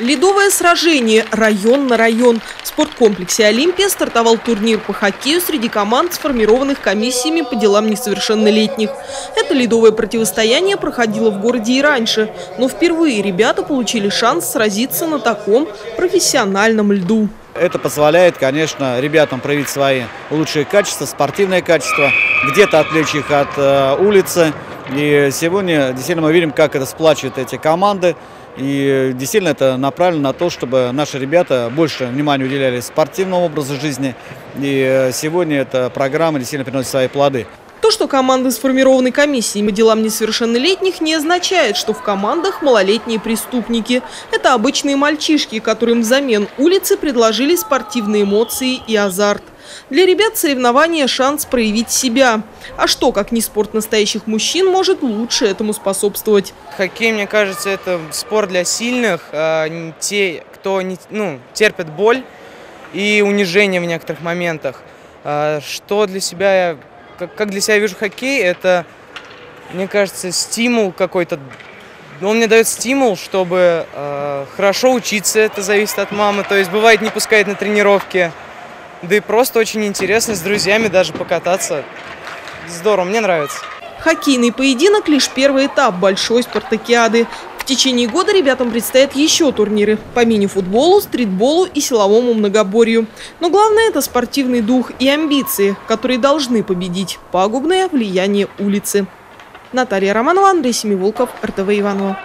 Ледовое сражение район на район. В спорткомплексе «Олимпия» стартовал турнир по хоккею среди команд, сформированных комиссиями по делам несовершеннолетних. Это ледовое противостояние проходило в городе и раньше, но впервые ребята получили шанс сразиться на таком профессиональном льду. Это позволяет, конечно, ребятам проявить свои лучшие качества, спортивное качество, где-то отвлечь их от э, улицы. И сегодня действительно мы видим, как это сплачивает эти команды. И действительно это направлено на то, чтобы наши ребята больше внимания уделяли спортивному образу жизни. И сегодня эта программа действительно приносит свои плоды. То, что команды сформированы комиссией по делам несовершеннолетних, не означает, что в командах малолетние преступники. Это обычные мальчишки, которым взамен улицы предложили спортивные эмоции и азарт. Для ребят соревнования – шанс проявить себя. А что, как не спорт настоящих мужчин, может лучше этому способствовать? Хоккей, мне кажется, это спорт для сильных, а те, кто не, ну, терпит боль и унижение в некоторых моментах. А что для себя как, как для себя вижу хоккей, это, мне кажется, стимул какой-то. Он мне дает стимул, чтобы э, хорошо учиться, это зависит от мамы. То есть бывает не пускает на тренировки. Да и просто очень интересно с друзьями даже покататься. Здорово, мне нравится. Хоккейный поединок – лишь первый этап большой спартакиады. В течение года ребятам предстоят еще турниры по мини-футболу, стритболу и силовому многоборью. Но главное – это спортивный дух и амбиции, которые должны победить пагубное влияние улицы. Наталья Романова, Андрей Семиволков, РТВ Иванова.